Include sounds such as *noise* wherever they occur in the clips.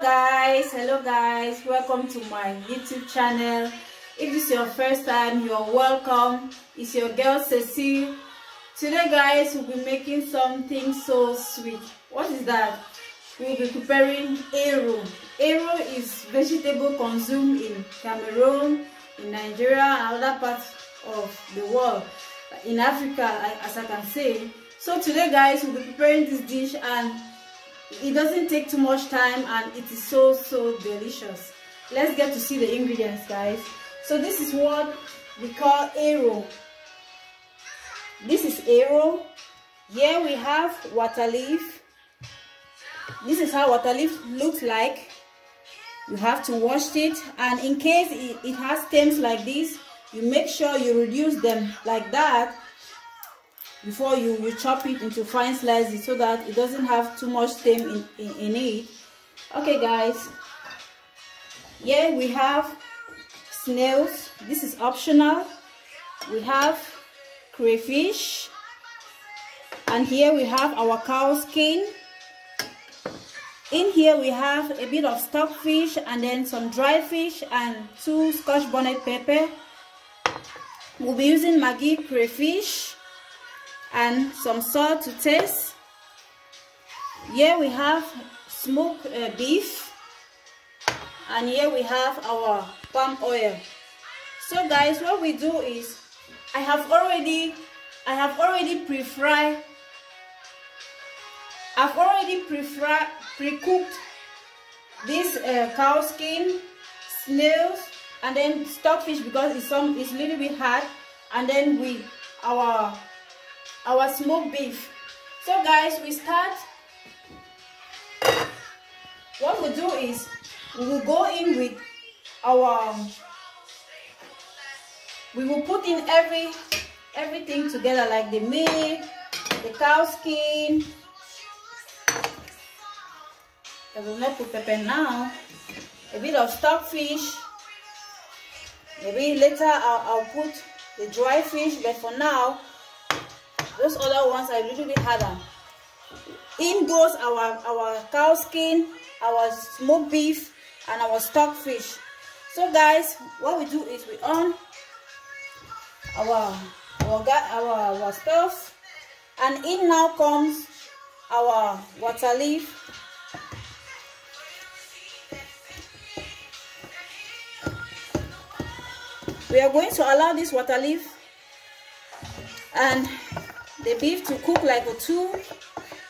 guys hello guys welcome to my youtube channel. If this is your first time you're welcome. It's your girl Cecile today guys we'll be making something so sweet. What is that? We'll be preparing eru. Eru is vegetable consumed in cameroon in nigeria and other parts of the world in africa as i can say. So today guys we'll be preparing this dish and it doesn't take too much time and it is so so delicious. Let's get to see the ingredients guys. So this is what we call eru this is eru here we have water leaf. This is how water leaf looks like. You have to wash it and in case it, it has stems like this you make sure you reduce them like that before you, you chop it into fine slices so that it doesn't have too much stem in, in, in it. Okay guys. Here we have snails. This is optional. We have crayfish. And here we have our cow skin in here we have a bit of stockfish and then some dry fish and two scotch bonnet pepper. We'll be using maggi crayfish and some salt to taste. Here we have smoked uh, beef and here we have our palm oil. So guys what we do is i have already i have already pre-fried i've already pre-fried pre-cooked this uh, cow skin snails and then stockfish because it's some it's a little bit hard. And then we our our smoked beef. So guys we start. What we do is we will go in with our we will put in every everything together like the meat the cow skin. I will not put pepper now. A bit of stockfish. Maybe later I'll, I'll put the dry fish but for now those other ones are a little bit harder in goes our our cow skin our smoked beef and our stockfish. So guys what we do is we on our our our, our stuff and in now comes our water leaf. We are going to allow this water leaf and the beef to cook like for two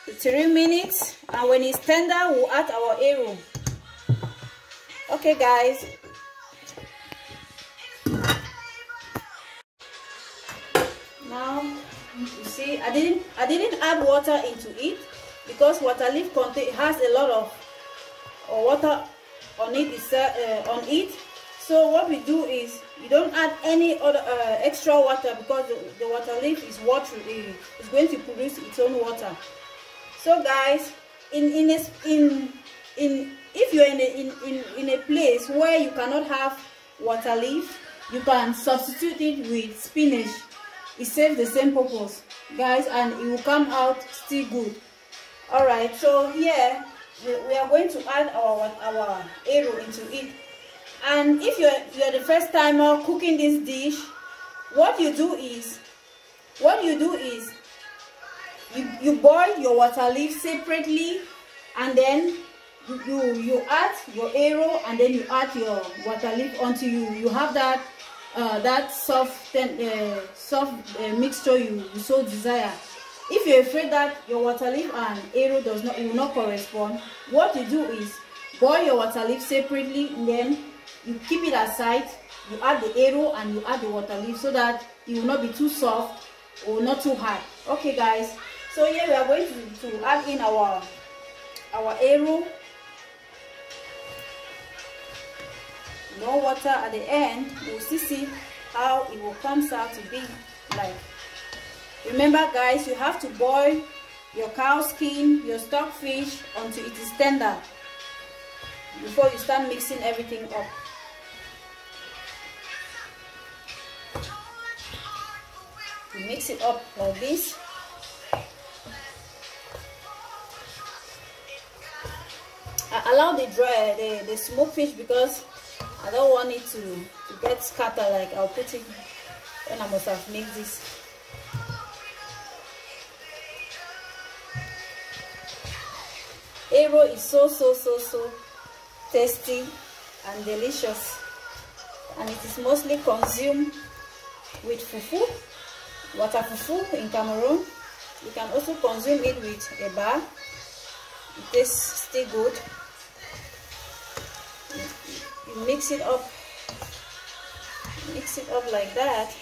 to three minutes and when it's tender we'll add our eru okay guys. Now you see i didn't i didn't add water into it because water leaf contain has a lot of uh, water on it uh, on it so what we do is you don't add any other uh, extra water because the, the water leaf is water it's going to produce its own water. So guys in in a, in in if you're in a in, in in a place where you cannot have water leaf you can substitute it with spinach. It serves the same purpose guys and it will come out still good. All right so here we are going to add our our eru into it and if you're you're the first timer cooking this dish what you do is what you do is you you boil your water leaf separately and then you you, you add your eru and then you add your water leaf until you. You have that uh, that soft uh, soft uh, mixture you, you so desire. If you're afraid that your water leaf and eru does not will not correspond what you do is boil your water leaf separately then you keep it aside. You add the eru and you add the water leaf so that it will not be too soft or not too hard. Okay guys. So here we are going to, to add in our our eru. No water at the end. We'll see, see how it will comes out to be like. Remember guys you have to boil your cow skin your stockfish until it is tender before you start mixing everything up you mix it up like this I allow the dry the, the smoked fish because I don't want it to, to get scattered like I'll put it when I must have made this. Eru is so so so so tasty and delicious and it is mostly consumed with fufu, water fufu in Cameroon. You can also consume it with eba. It tastes still good. You mix it up, mix it up like that.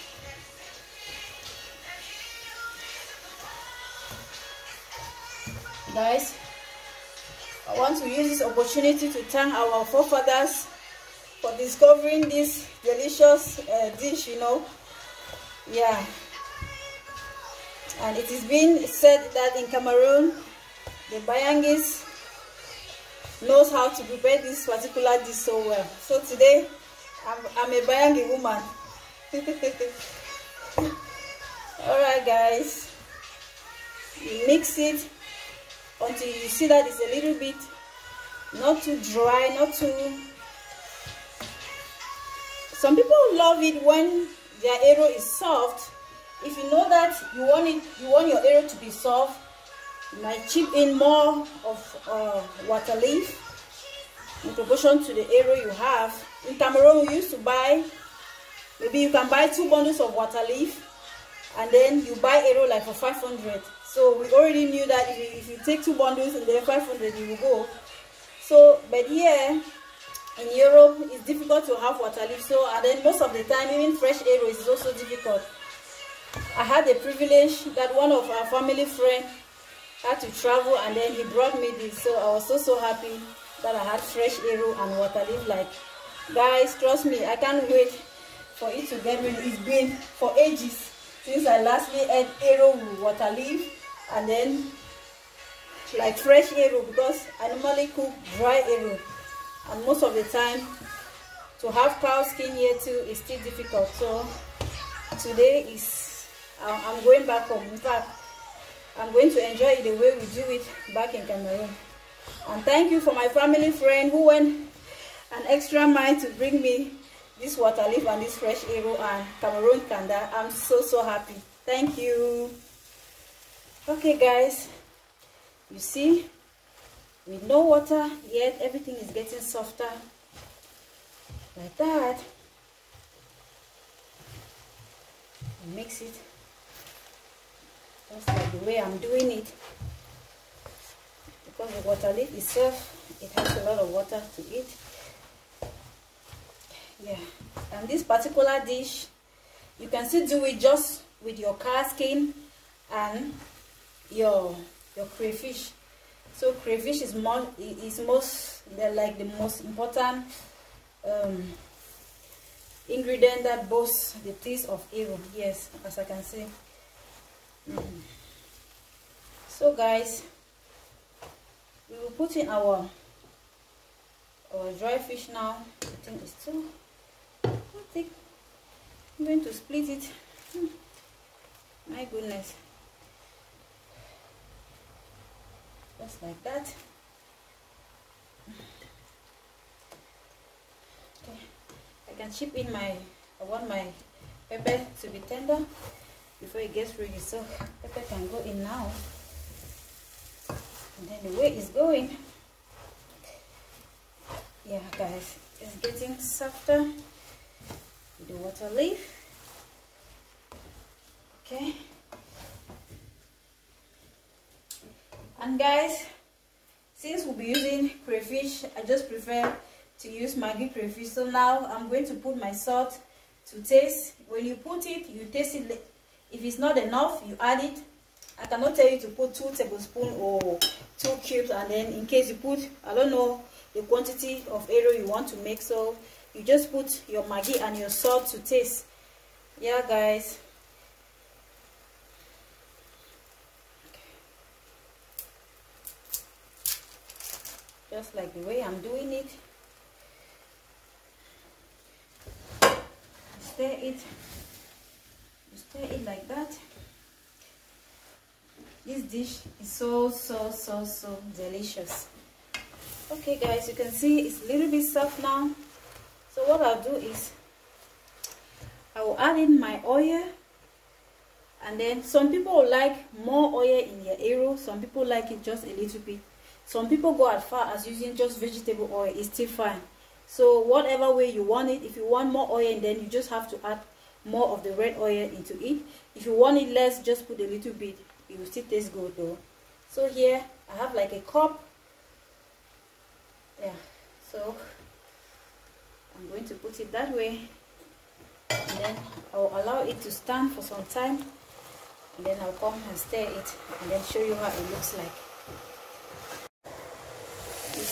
Guys, I want to use this opportunity to thank our forefathers for discovering this delicious uh, dish, you know. Yeah. And it is being said that in Cameroon, the Bayangis knows how to prepare this particular dish so well. So today, I'm, I'm a Bayangi woman. *laughs* Alright guys, mix it until you see that it's a little bit not too dry, not too... Some people love it when their arrow is soft. If you know that you want it, you want your arrow to be soft, you might chip in more of uh, water leaf in proportion to the arrow you have. In Cameroon, we used to buy, maybe you can buy two bundles of water leaf and then you buy arrow like for 500. So we already knew that if you, take two bundles and then 500, you will go. So, but here in Europe, it's difficult to have water leaf. So, and then most of the time, even fresh eru is also difficult. I had the privilege that one of our family friend had to travel and then he brought me this. So I was so, so happy that I had fresh eru and water leaf. Like, guys, trust me, I can't wait for it to get ready. It's been for ages since I lastly ate eru with water leaf and then like fresh eru because I normally cook dry eru. And most of the time to have cow skin here too is still difficult. So today is I'm going back home. In fact I'm going to enjoy it the way we do it back in Cameroon. And thank you for my family friend who went an extra mile to bring me this water leaf and this fresh eru and Cameroon kanda. I'm so so happy. Thank you okay guys. You see with no water yet everything is getting softer. Like that. Mix it. Just like the way I'm doing it. Because the water leaf itself it has a lot of water to it yeah. And this particular dish you can still do it just with your car skin and your your crayfish. So crayfish is more is most they're like the most important um, ingredient that boasts the taste of eru yes as i can see mm. so guys we will put in our our dry fish now. I think it's too I think i'm going to split it. Hmm. my goodness just like that. Okay. I can chip in my I want my pepper to be tender before it gets ready. So pepper can go in now. And then the way it's going. Yeah guys it's getting softer. The water leaf. Okay and guys since we'll be using crayfish i just prefer to use Maggi crayfish. So now i'm going to put my salt to taste. When you put it you taste it if it's not enough you add it. I cannot tell you to put two tablespoons or two cubes and then in case you put i don't know the quantity of eru you want to make. So you just put your Maggi and your salt to taste. Yeah guys just like the way I'm doing it. Stir it. Stir it like that. This dish is so so so so delicious. Okay guys you can see it's a little bit soft now. So what I'll do is I will add in my oil and then some people like more oil in their eru some people like it just a little bit some people go as far as using just vegetable oil it's still fine. So whatever way you want it if you want more oil then you just have to add more of the red oil into it. If you want it less just put a little bit it will still taste good though. So here I have like a cup. Yeah so I'm going to put it that way. And then I'll allow it to stand for some time. And then I'll come and stir it and then show you how it looks like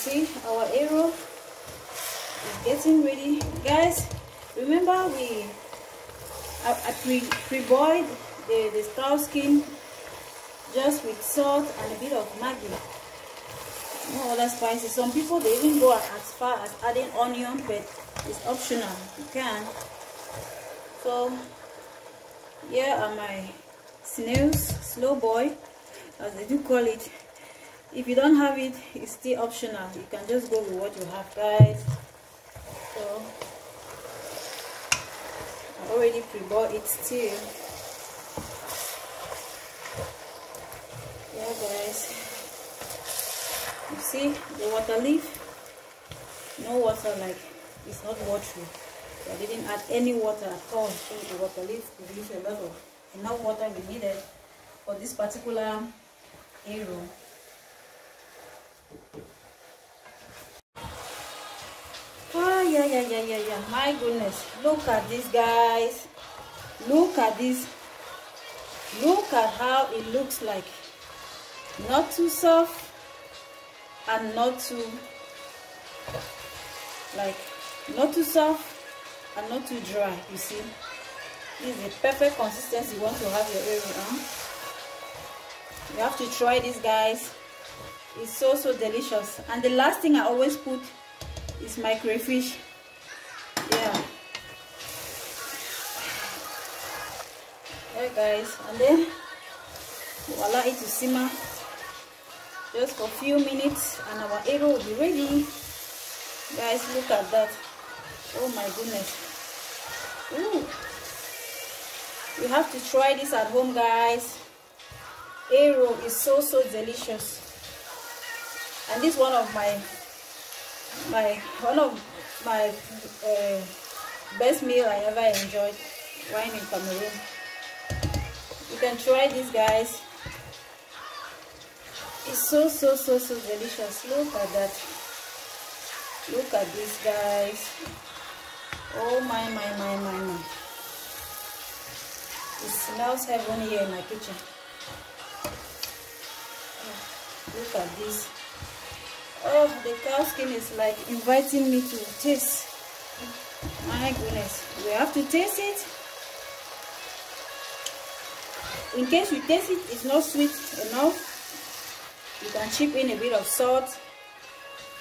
see our eru is getting ready. Guys remember we I, I pre pre-boiled the, the cow skin just with salt and a bit of Maggi. No other spices some people they even go as far as adding onion but it's optional. You can. So here are my snails slow boy as they do call it if you don't have it it's still optional. You can just go with what you have guys. So I already pre-bought it still. Yeah guys. You see the water leaf? No water like it's not watery. I didn't add any water at all so the water leaf. Produce a lot of enough water we needed for this particular eru yeah yeah yeah yeah my goodness. Look at this guys. Look at this. Look at how it looks like. Not too soft and not too like not too soft and not too dry you see. This is the perfect consistency you want to have your eru on you have to try this guys. It's so so delicious. And the last thing i always put is my crayfish yeah. Yeah guys. And then we'll allow it to simmer. Just for a few minutes and our eru will be ready. Guys look at that. Oh my goodness. Ooh. you have to try this at home guys. Eru is so so delicious. And this one of my my one of my uh, best meal I ever enjoyed wine in Cameroon. You can try this guys. It's so so so so delicious. Look at that. Look at this guys. Oh my my my my my. It smells heaven here in my kitchen. Look at this oh the cow skin is like inviting me to taste. My goodness. We have to taste it. In case you taste it it's not sweet enough. You can chip in a bit of salt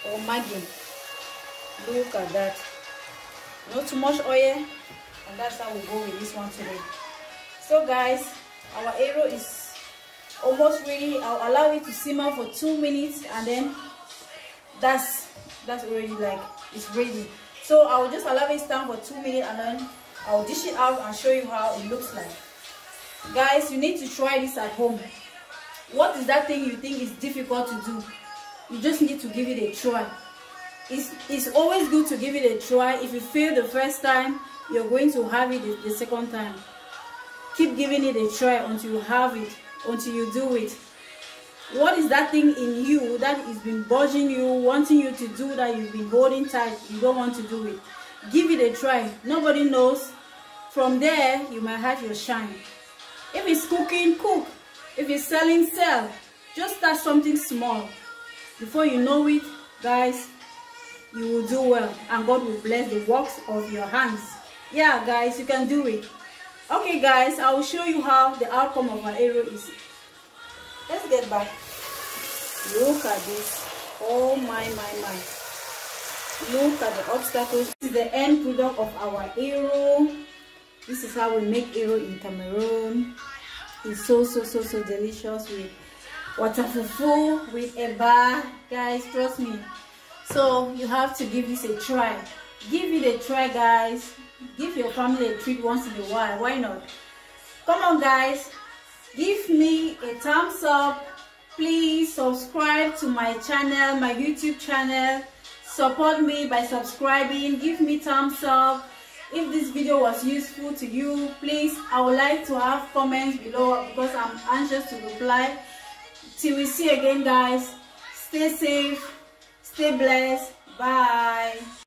or Maggi. Look at that. Not too much oil and that's how we go with this one today. So guys our eru is almost ready. I'll allow it to simmer for two minutes and then that's that's already like it's ready. So i'll just allow it stand for two minutes and then i'll dish it out and show you how it looks like. Guys you need to try this at home. What is that thing you think is difficult to do? You just need to give it a try. It's it's always good to give it a try. If you fail the first time you're going to have it the, the second time. Keep giving it a try until you have it until you do it what is that thing in you that has been budging you wanting you to do that you've been holding tight you don't want to do it? Give it a try. Nobody knows. From there you might have your shine. If it's cooking cook. If it's selling sell. Just start something small. Before you know it guys you will do well and god will bless the works of your hands. Yeah guys you can do it. Okay guys i will show you how the outcome of my eru is let's get back. Look at this. Oh my my my. Look at the obstacles this is the end product of our eru this is how we make eru in cameroon. It's so so so so delicious with water fufu with eba. Guys trust me. So you have to give this a try. Give it a try guys. Give your family a treat once in a while. Why not? Come on guys give me a thumbs up. Please subscribe to my channel my youtube channel. Support me by subscribing. Give me thumbs up. If this video was useful to you please i would like to have comments below because i'm anxious to reply. Till we see again guys. Stay safe. Stay blessed. Bye